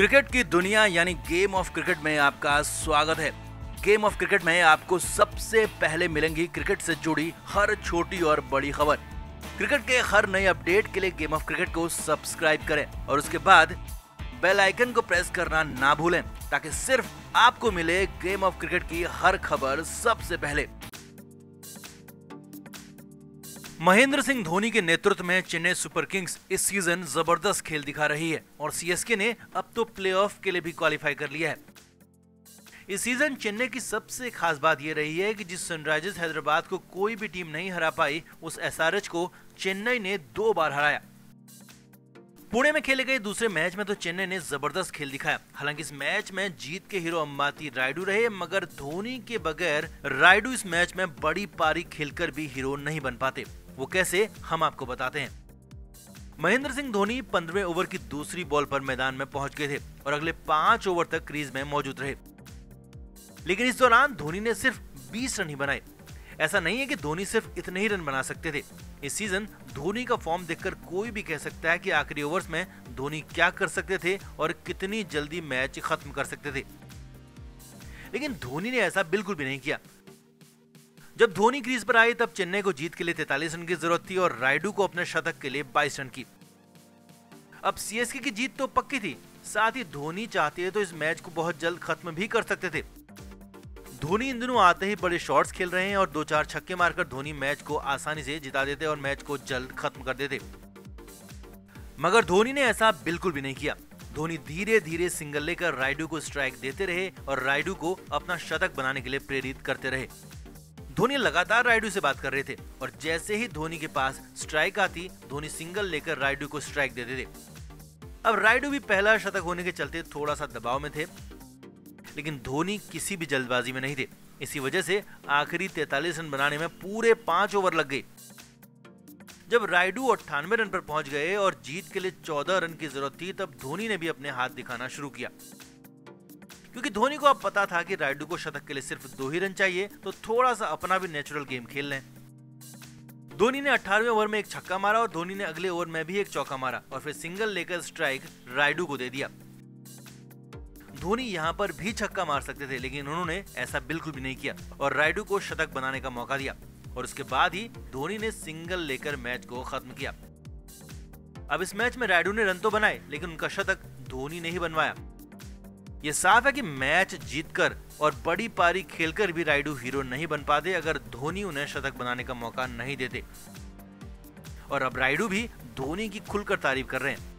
Cricket की दुनिया यानी गेम ऑफ़ क्रिकेट में आपका स्वागत है। गेम ऑफ़ क्रिकेट में आपको सबसे पहले मिलेंगी क्रिकेट से जुड़ी हर छोटी और बड़ी खबर। क्रिकेट के हर नए अपडेट के लिए गेम ऑफ़ क्रिकेट को सब्सक्राइब करें और उसके बाद बेल आइकन को प्रेस करना ना भूलें ताकि सिर्फ़ आपको मिले गेम ऑफ़ क्रिकेट की हर खबर सबसे पहले। महेंद्र सिंह धोनी के नेतृत्व में चेन्नई सुपर किंग्स इस सीज़न ज़बरदस्त खेल दिखा रही है और सीएसके ने अब तो प्लेऑफ के लिए भी क्वालिफाई कर लिया है। इस सीज़न चेन्नई की सबसे खास बात यह रही है कि जिस सनराइजर्स हैदराबाद को कोई भी टीम नहीं हरा पाई, उस एसआरएच को चेन्नई ने दो बार हराया। पुणे में खेले गए दूसरे मैच में तो चेन्नई ने ज़बरदस्त खेल दिखाया। हालाँकि इस मैच में जीत के हीरो अम्बाती रायडू रहे, मगर धोनी के बगैर रायडू इस मैच में बड़ी पारी खेलकर भी हीरो नहीं बन पाते। वो कैसे हम आपको बताते हैं। महेंद्र सिंह धोनी पंद्रहवें ओवर की दूसरी बॉल पर मैदान में पहुँच गए थे और अगले पाँच ओवर तक क्रीज में मौजूद रहे। लेकिन इस दौरान धोनी ने सिर्फ़ 20 रन ही बनाए। ऐसा नहीं है कि धोनी सिर्फ़ इतने ही रन बना सकते थे। इस सीज़न धोनी का फॉर्म देखकर कोई भी कह सकता है कि आखिरी ओवर्स में धोनी क्या कर सकते थे और कितनी जल्दी मैच खत्म कर सकते थे। लेकिन धोनी ने ऐसा बिल्कुल भी नहीं किया। जब धोनी क्रीज पर आए तब चेन्नई को जीत के लिए तैतालीस रन की ज़रूरत थी और रायडू को अपने शतक के लिए बाईस रन की। अब सीएसके की जीत तो पक्की थी। साथ ही धोनी चाहते तो इस मैच को बहुत जल्द खत्म भी कर सकते थे। धोनी इन दिनों आते ही बड़े शॉट्स खेल रहे हैं और दो चार छक्के मारकर धोनी मैच को आसानी से जिता देते और मैच को जल्द खत्म कर देते। मगर धोनी ने ऐसा बिल्कुल भी नहीं किया। धोनी धीरे धीरे सिंगल लेकर रायडू को स्ट्राइक देते रहे और रायडू को अपना शतक बनाने के लिए प्रेरित करते रहे। धोनी लगातार रायडू से बात कर रहे थे और जैसे ही धोनी के पास स्ट्राइक आती, धोनी सिंगल लेकर रायडू को स्ट्राइक देते थे। अब रायडू भी पहला शतक होने के चलते थोड़ा सा दबाव में थे, लेकिन धोनी किसी भी जल्दबाजी में नहीं थे। इसी वजह से आखिरी तैतालीस रन बनाने में पूरे पाँच ओवर लग गए। जब रायडू अट्ठानवे रन पर पहुँच गए और जीत के लिए चौदह रन की ज़रूरत थी, तब धोनी ने भी अपने हाथ दिखाना शुरू किया। क्योंकि धोनी को अब पता था कि रायडू को शतक के लिए सिर्फ़ दो ही रन चाहिए तो थोड़ा सा अपना भी नेचुरल गेम खेल लें। धोनी ने अठारहवें ओवर में एक छक्का मारा और धोनी ने अगले ओवर में भी एक चौका मारा और फिर सिंगल लेकर स्ट्राइक रायडू को दे दिया। धोनी यहाँ पर भी छक्का मार सकते थे, लेकिन उन्होंने ऐसा बिल्कुल भी नहीं किया और रायडू को शतक बनाने का मौका दिया और उसके बाद ही धोनी ने सिंगल लेकर मैच को खत्म किया। अब इस मैच में रायडू ने रन तो बनाए, लेकिन उनका शतक धोनी ने ही बनवाया। ये साफ़ है कि मैच जीतकर और बड़ी पारी खेलकर भी राइडू हीरो नहीं बन पाते अगर धोनी उन्हें शतक बनाने का मौका नहीं देते। और अब राइडू भी धोनी की खुलकर तारीफ़ कर रहे हैं।